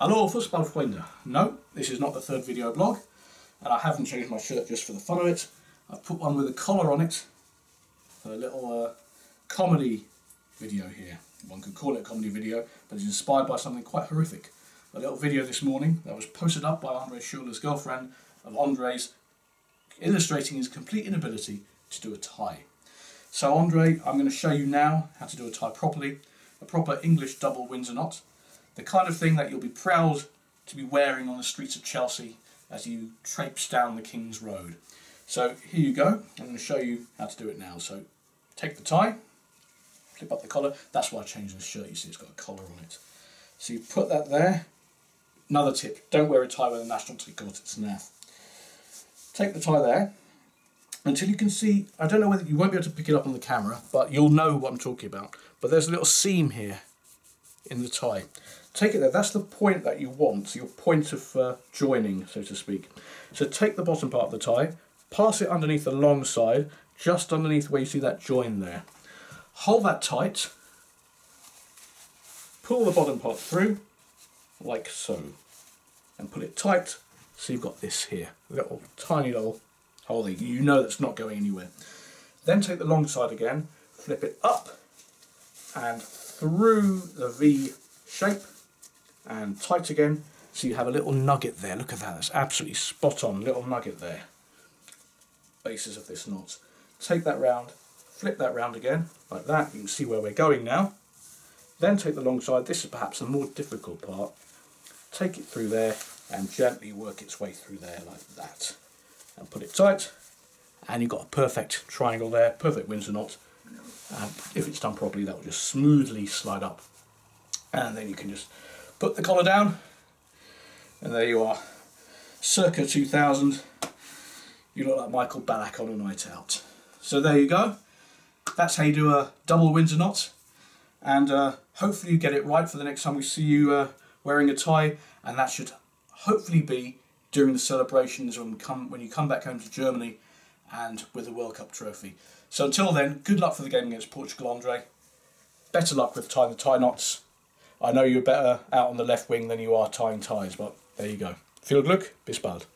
Hello Fußballfreunde. No, this is not the third video blog, and I haven't changed my shirt just for the fun of it. I've put one with a collar on it for a little uh, comedy video here. One could call it a comedy video, but it's inspired by something quite horrific. A little video this morning that was posted up by Andre Schürrle's girlfriend of Andre's illustrating his complete inability to do a tie. So Andre, I'm going to show you now how to do a tie properly, a proper English double Windsor knot, the kind of thing that you'll be proud to be wearing on the streets of Chelsea as you traipse down the King's Road. So here you go, I'm going to show you how to do it now. So take the tie, flip up the collar, that's why I changed the shirt, you see it's got a collar on it. So you put that there. Another tip, don't wear a tie with a Nationaltrikot, it's naff. Take the tie there, until you can see, I don't know whether you won't be able to pick it up on the camera, but you'll know what I'm talking about. But there's a little seam here in the tie. Take it there, that's the point that you want, your point of uh, joining, so to speak. So take the bottom part of the tie, pass it underneath the long side, just underneath where you see that join there. Hold that tight, pull the bottom part through, like so, and pull it tight, so you've got this here, little tiny little hole You know that's not going anywhere. Then take the long side again, flip it up and through the V shape and tight again so you have a little nugget there. Look at that, that's absolutely spot on, little nugget there. Basis of this knot. Take that round, flip that round again, like that. You can see where we're going now. Then take the long side, this is perhaps the more difficult part. Take it through there and gently work its way through there like that and put it tight and you've got a perfect triangle there, perfect Windsor knot. Uh, if it's done properly that will just smoothly slide up and then you can just put the collar down and there you are. Circa 2000 you look like Michael Ballack on a night out. So there you go. That's how you do a double Windsor knot and uh, hopefully you get it right for the next time we see you uh, wearing a tie and that should hopefully be during the celebrations when, come, when you come back home to Germany and with the World Cup trophy. So until then, good luck for the game against Portugal, Andre. Better luck with tying the tie knots. I know you're better out on the left wing than you are tying ties, but there you go. Viel Glück, bis bald.